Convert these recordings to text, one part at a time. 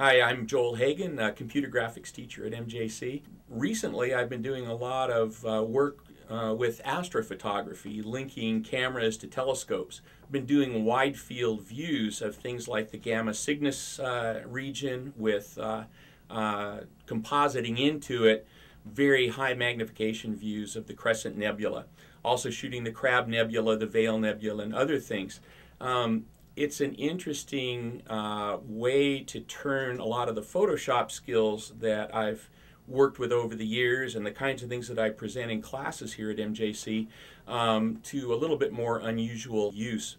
Hi, I'm Joel Hagen, a computer graphics teacher at MJC. Recently, I've been doing a lot of uh, work uh, with astrophotography, linking cameras to telescopes. I've been doing wide field views of things like the Gamma Cygnus uh, region with uh, uh, compositing into it very high magnification views of the Crescent Nebula. Also shooting the Crab Nebula, the Veil Nebula, and other things. Um, it's an interesting uh, way to turn a lot of the Photoshop skills that I've worked with over the years and the kinds of things that I present in classes here at MJC um, to a little bit more unusual use.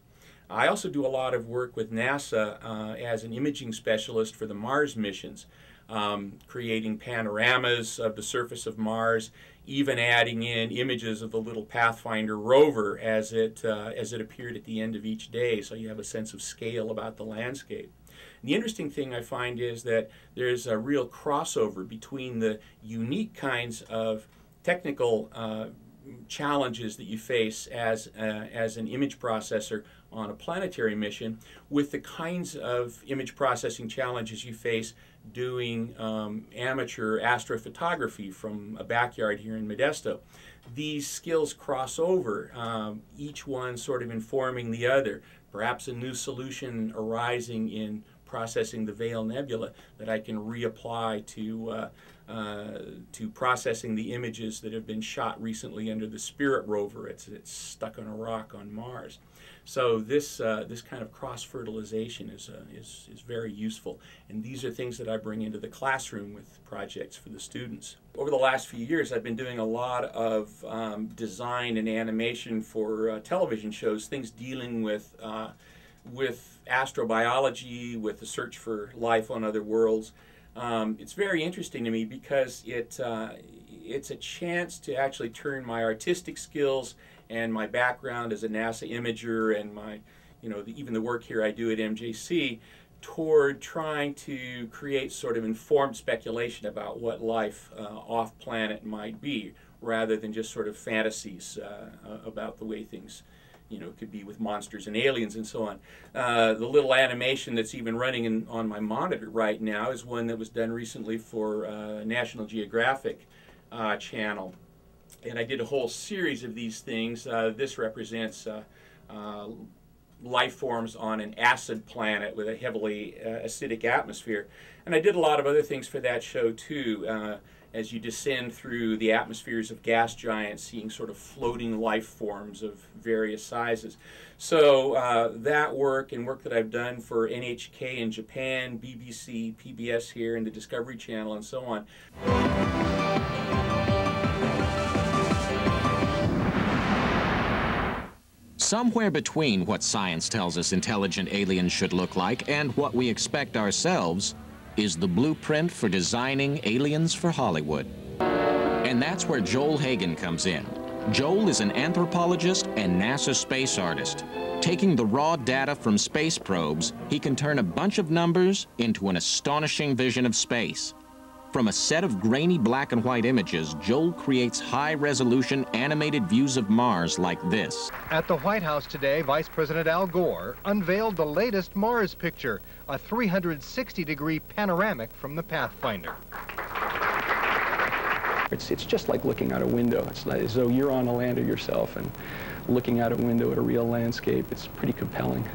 I also do a lot of work with NASA uh, as an imaging specialist for the Mars missions um, creating panoramas of the surface of Mars, even adding in images of the little Pathfinder rover as it, uh, as it appeared at the end of each day, so you have a sense of scale about the landscape. And the interesting thing I find is that there's a real crossover between the unique kinds of technical uh, challenges that you face as, uh, as an image processor on a planetary mission with the kinds of image processing challenges you face doing um, amateur astrophotography from a backyard here in Modesto. These skills cross over, um, each one sort of informing the other. Perhaps a new solution arising in processing the Veil Nebula that I can reapply to, uh, uh, to processing the images that have been shot recently under the Spirit rover. It's, it's stuck on a rock on Mars. So this, uh, this kind of cross-fertilization is, uh, is, is very useful. And these are things that I bring into the classroom with projects for the students. Over the last few years, I've been doing a lot of um, design and animation for uh, television shows, things dealing with uh, with astrobiology, with the search for life on other worlds. Um, it's very interesting to me because it, uh, it's a chance to actually turn my artistic skills and my background as a NASA imager and my, you know, the, even the work here I do at MJC toward trying to create sort of informed speculation about what life uh, off planet might be rather than just sort of fantasies uh, about the way things you know, it could be with monsters and aliens and so on. Uh, the little animation that's even running in, on my monitor right now is one that was done recently for uh, National Geographic uh, channel. And I did a whole series of these things. Uh, this represents uh, uh, life forms on an acid planet with a heavily acidic atmosphere. And I did a lot of other things for that show too as you descend through the atmospheres of gas giants, seeing sort of floating life forms of various sizes. So uh, that work and work that I've done for NHK in Japan, BBC, PBS here, and the Discovery Channel, and so on. Somewhere between what science tells us intelligent aliens should look like and what we expect ourselves is the blueprint for designing aliens for Hollywood. And that's where Joel Hagen comes in. Joel is an anthropologist and NASA space artist. Taking the raw data from space probes, he can turn a bunch of numbers into an astonishing vision of space. From a set of grainy black and white images, Joel creates high-resolution animated views of Mars like this. At the White House today, Vice President Al Gore unveiled the latest Mars picture, a 360-degree panoramic from the Pathfinder. It's, it's just like looking out a window. It's like as though you're on a lander yourself and looking out a window at a real landscape. It's pretty compelling.